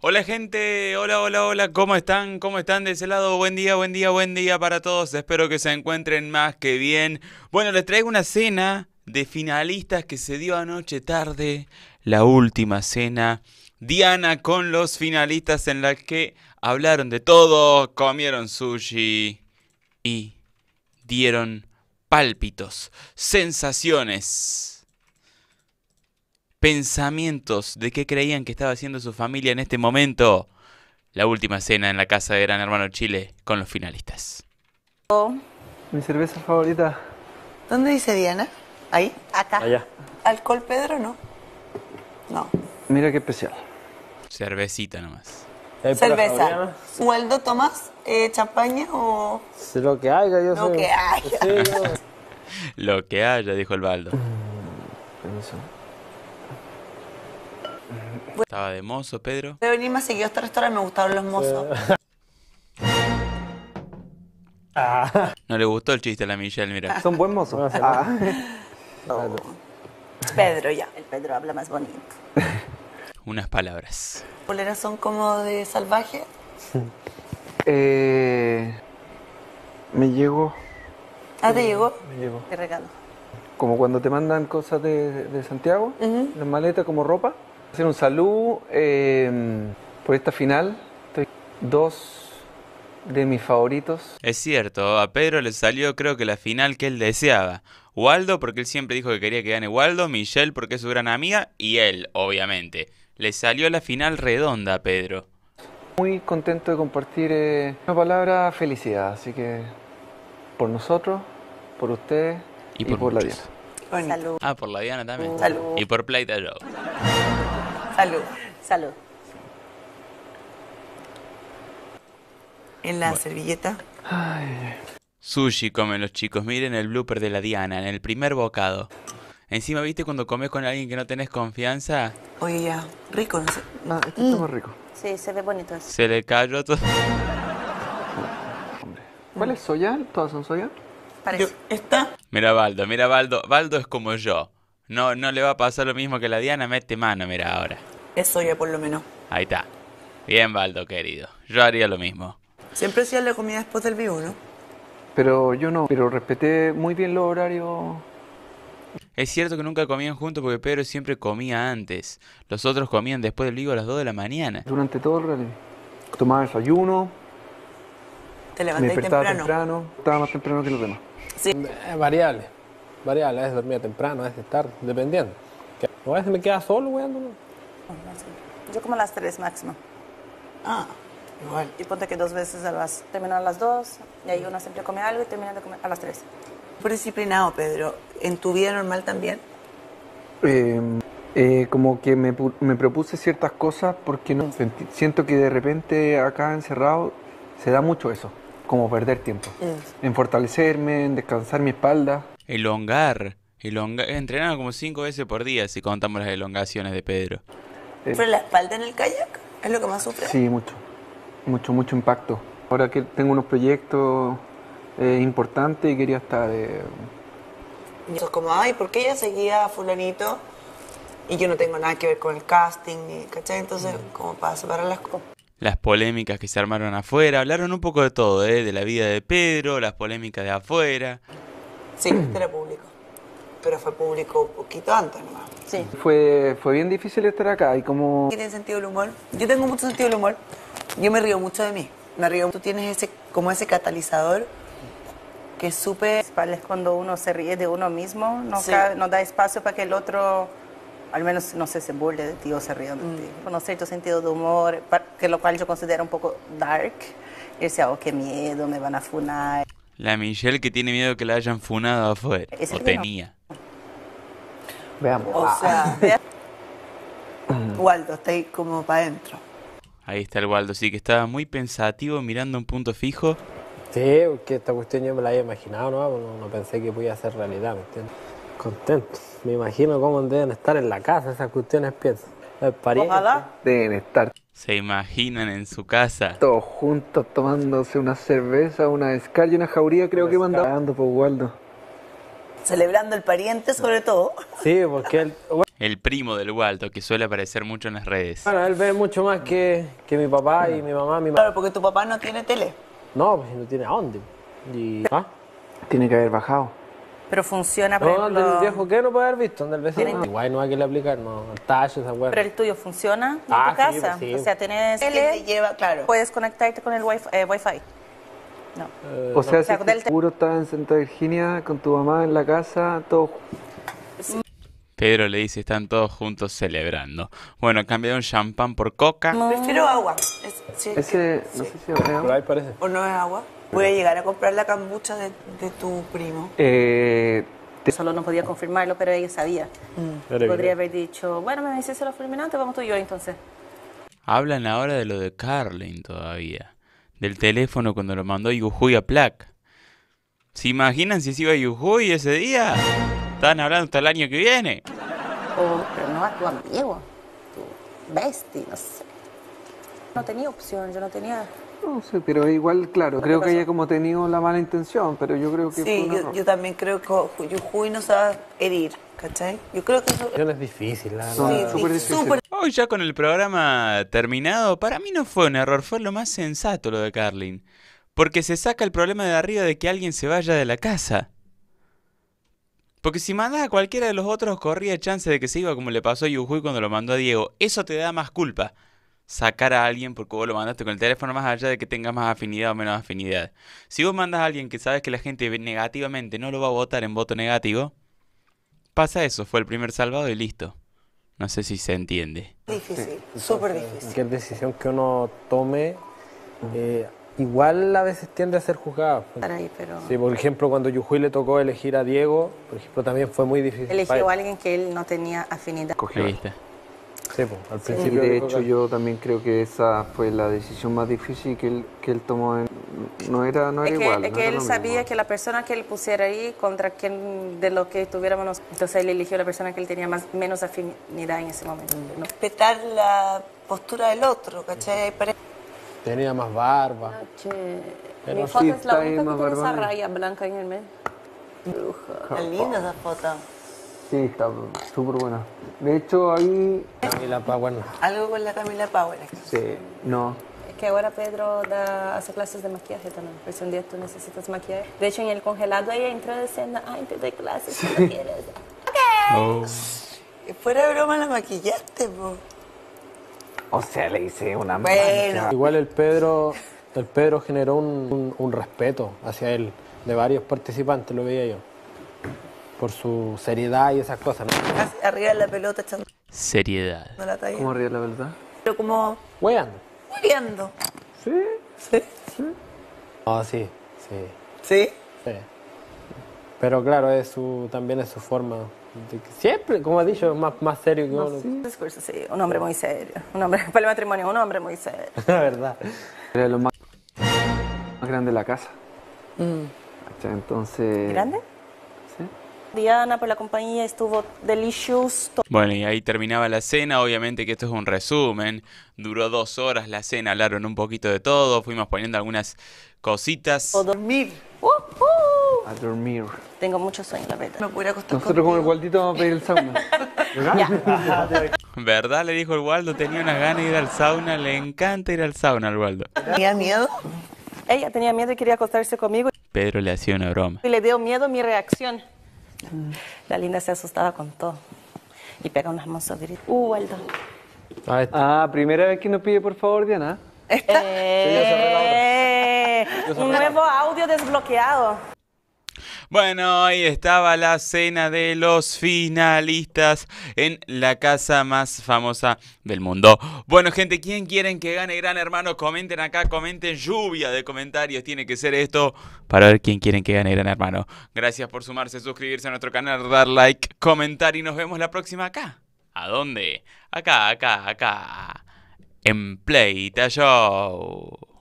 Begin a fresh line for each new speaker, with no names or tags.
Hola gente, hola, hola, hola, ¿cómo están? ¿Cómo están de ese lado? Buen día, buen día, buen día para todos. Espero que se encuentren más que bien. Bueno, les traigo una cena de finalistas que se dio anoche tarde, la última cena. Diana con los finalistas en la que hablaron de todo, comieron sushi y dieron pálpitos, sensaciones pensamientos de qué creían que estaba haciendo su familia en este momento. La última cena en la casa de Gran Hermano Chile con los finalistas.
Mi cerveza favorita.
¿Dónde dice Diana? ¿Ahí?
Acá.
Allá.
¿Alcohol, Pedro, no? No.
Mira qué especial.
Cervecita nomás.
Cerveza. ¿Waldo, tomas eh, champaña o...?
Lo que haya, yo
Lo
sé.
que haya.
Yo-
Lo que haya, dijo el Baldo.
Permiso.
Estaba de mozo, Pedro.
A venir más seguido a este restaurante, me gustaron los mozos.
No le gustó el chiste a la Michelle, mira.
Son buen mozos. Ah.
Pedro, ya.
El Pedro habla más bonito.
Unas palabras.
¿Poleras son como de salvaje?
Eh, me llegó,
Ah, ¿te llegó?
me llegó.
Te regalo.
Como cuando te mandan cosas de, de Santiago, las maletas como ropa. Hacer un salud eh, por esta final. Estoy dos de mis favoritos.
Es cierto, a Pedro le salió creo que la final que él deseaba. Waldo porque él siempre dijo que quería que gane Waldo, Michelle porque es su gran amiga y él, obviamente. Le salió la final redonda a Pedro.
Muy contento de compartir eh, una palabra felicidad. Así que por nosotros, por ustedes
Y
y
por
por, la. Diana.
Salud.
Ah, por la Diana también.
Salud.
Y por Plata Show.
Salud.
Salud.
En la servilleta.
Sushi comen los chicos. Miren el blooper de la Diana en el primer bocado. Encima, ¿viste cuando comes con alguien que no tenés confianza?
Oye, ya. Rico, no sé.
No, este está más rico.
Sí, se ve bonito. eso.
Se le cayó todo.
¿Cuál es soya? ¿Todas son soya?
Parece.
Yo, ¿Esta?
Mira Baldo, mira Baldo. Baldo es como yo. No, no le va a pasar lo mismo que la Diana. Mete mano, mira ahora.
Es soya, por lo menos.
Ahí está. Bien, Baldo, querido. Yo haría lo mismo.
Siempre hacías la comida después del vivo, ¿no?
Pero yo no, pero respeté muy bien los horarios.
Es cierto que nunca comían juntos porque Pedro siempre comía antes. Los otros comían después del vivo a las 2 de la mañana.
Durante todo el reality. Tomaba desayuno,
Te
me despertaba
temprano.
temprano. estaba más temprano que los demás.
Es variable. Variable, a veces dormía temprano, a veces tarde, dependiendo. A veces me queda solo, weón.
Yo como a las 3 máximo.
Ah, igual.
Y ponte que dos veces a las... Termino a las 2, y ahí uno siempre come algo y termina de comer a las 3.
Fue disciplinado, Pedro. ¿En tu vida normal también?
Eh, eh, como que me, me propuse ciertas cosas porque no siento que de repente acá encerrado se da mucho eso, como perder tiempo. En fortalecerme, en descansar mi espalda.
Elongar. Elongar. Entrenaba como 5 veces por día si contamos las elongaciones de Pedro.
¿Sufre la espalda en el kayak? ¿Es lo que más sufre?
Sí, mucho, mucho, mucho impacto. Ahora que tengo unos proyectos eh, importantes y quería estar... eh,
Y eso es como, ay, ¿por qué ella seguía a fulanito? Y yo no tengo nada que ver con el casting, ni- ¿cachai? Entonces, como para separar las cosas.
Las polémicas que se armaron afuera. Hablaron un poco de todo, ¿eh? De la vida de Pedro, las polémicas de afuera.
Sí, este era público. Pero fue público un poquito antes nomás.
Sí.
fue, fue bien difícil estar acá y como...
¿Tienen sentido del humor? Yo tengo mucho sentido del humor. Yo me río mucho de mí. Me río. Tú tienes ese, como ese catalizador que es súper...
Es cuando uno se ríe de uno mismo, no,
Sí.
cabe- no da espacio para que el otro, al menos, no sé, se burle de ti o se ría de ti. Conocer tu sentido de humor, que lo cual yo considero un poco dark. Y decía, oh, qué miedo, me van a funar.
La Michelle que tiene miedo que la hayan funado afuera. O tenía.
Veamos.
O sea, Waldo, está ahí como para adentro.
Ahí está el Waldo, sí que estaba muy pensativo mirando un punto fijo.
Sí, porque esta cuestión yo me la había imaginado, ¿no? No, no pensé que podía ser realidad, ¿me entiendes? Contento. Me imagino cómo deben estar en la casa esas cuestiones, pienso. El pariente.
Ojalá.
Deben estar
Se imaginan en su casa.
todos juntos tomándose una cerveza, una escal y una jauría, creo que mandando por Waldo.
Celebrando el pariente sobre todo.
Sí, porque él,
El primo del Waldo, que suele aparecer mucho en las redes.
bueno, él ve mucho más que, que mi papá y mi mamá. Mi mamá.
Claro, porque tu papá no tiene tele.
No, pues no tiene a dónde. Y, ¿Ah?
Tiene que haber bajado.
Pero funciona, por
No,
ejemplo...
del viejo que no puede haber visto, del vecino.
Tienen-
Igual no hay que le aplicar, no. El touch, esa weá.
Pero el tuyo funciona en
Ah,
tu
sí,
casa.
pues sí.
O sea, tienes
Él te
tele,
lleva, claro.
puedes conectarte con el wifi. eh, wifi. No.
Eh,
O sea,
O sea,
si
del te-
seguro estás en Santa Virginia con tu mamá en la casa, todo
Pedro le dice, están todos juntos celebrando. Bueno, cambiaron champán por coca.
Prefiero agua. Es- sí,
Ese, no sé si es
ahí parece.
¿O no es agua? Voy a llegar a comprar la kombucha de, de tu primo.
Eh,
Solo no podía confirmarlo, pero ella sabía.
Era
Podría haber dicho, bueno, me dices lo fulminante, vamos tú y yo entonces.
Hablan ahora de lo de Carlin todavía. Del teléfono cuando lo mandó Yujuy a Plac. ¿Se imaginan si se iba a Yujuy ese día? Estaban hablando hasta el año que viene.
O, pero no a tu amigo, tu bestie, no sé. No tenía opción, yo no tenía...
no sé, pero igual, claro, creo que haya como tenido la mala intención, pero yo creo que
Sí, yo, yo también creo que Ju- Yujuy no se va a herir, ¿cachai? Yo creo que eso
No es difícil, la
No,
verdad.
sí,
súper difícil.
Hoy ya con el programa terminado, para mí no fue un error, fue lo más sensato lo de Carlin. Porque se saca el problema de arriba de que alguien se vaya de la casa. Porque si mandas a cualquiera de los otros, corría chance de que se iba como le pasó a Yujuy cuando lo mandó a Diego. Eso te da más culpa. Sacar a alguien porque vos lo mandaste con el teléfono más allá de que tengas más afinidad o menos afinidad. Si vos mandas a alguien que sabes que la gente ve negativamente no lo va a votar en voto negativo, pasa eso, fue el primer salvado y listo. No sé si se entiende.
difícil, súper difícil.
Cualquier decisión que uno tome, eh, igual a veces tiende a ser juzgada.
Ahí, pero...
Sí, por ejemplo, cuando Yujuy le tocó elegir a Diego, por ejemplo, también fue muy difícil.
Eligió a alguien que él no tenía afinidad.
Cogió.
Sí, pues, al
Y
principio.
de
dijo
hecho
que-
yo también creo que esa fue la decisión más difícil que él, que él tomó. en- no era, no
Es
era
que,
igual.
es
no
que
era
él
mismo.
sabía que la persona que él pusiera ahí contra quien de lo que tuviéramos entonces él eligió la persona que él tenía más menos afinidad en ese momento ¿no?
Respetar la postura del otro, ¿cachai?
Tenía más barba. Pero
mi
sí
foto es
está
la única que tiene esa raya blanca en el medio
Está linda esa foto.
Sí, está súper buena. De hecho, ahí...
Y la Power no.
Algo con la Camila Power.
Sí, no.
es que ahora Pedro da, hace clases de maquillaje también por si un día tú necesitas maquillaje de hecho en el congelado ella entró diciendo ay te doy clases si no quieres
Oh.
Fuera de broma la maquillaste, po.
O sea, le hice una
Bueno.
mancha.
Igual el Pedro, el Pedro generó un, un- un respeto hacia él de varios participantes, lo veía yo. Por su seriedad y esas cosas, ¿no?
Arriba de la pelota echando
Seriedad.
la.
¿Cómo ríe la verdad?
Pero como
Weando.
viendo.
Sí.
¿Sí?
Ah, sí, sí,
¿Sí?
sí. Pero claro, es su, también es su forma. de que siempre, como he dicho, es más, más serio que uno.
discurso sí un hombre muy serio un hombre para el matrimonio un hombre muy serio
La verdad.
Era lo más, más grande de la casa. ¿Cachai? Entonces...
grande
Sí.
Diana por la compañía estuvo delicious
Bueno, y ahí terminaba la cena. Obviamente que esto es un resumen. Duró dos horas la cena, hablaron un poquito de todo. Fuimos poniendo algunas cositas.
todo
Dormir.
Uh-huh.
A dormir.
tengo mucho sueño la verdad
Me pudiera acostar
Nosotros como el. Waldito vamos a pedir el sauna.
¿Verdad? Le dijo el Waldo. Tenía unas ganas de ir al sauna. Le encanta ir al sauna al Waldo.
¿Tenía miedo?
ella tenía miedo y quería acostarse conmigo
Pedro le hacía una broma.
y le dio miedo mi reacción la linda se asustaba con todo. Y pega unas monstruos gritos uh Waldo.
Ah, este-
Ah, primera vez que nos pide por favor, Diana.
Eh, un nuevo audio desbloqueado
Bueno, ahí estaba la cena de los finalistas en la casa más famosa del mundo. Bueno, gente, ¿quién quieren que gane Gran Hermano? Comenten acá, comenten lluvia de comentarios. Tiene que ser esto para ver quién quieren que gane Gran Hermano. Gracias por sumarse, suscribirse a nuestro canal, dar like, comentar y nos vemos la próxima acá. ¿A dónde? Acá, acá, acá. En Playta Show.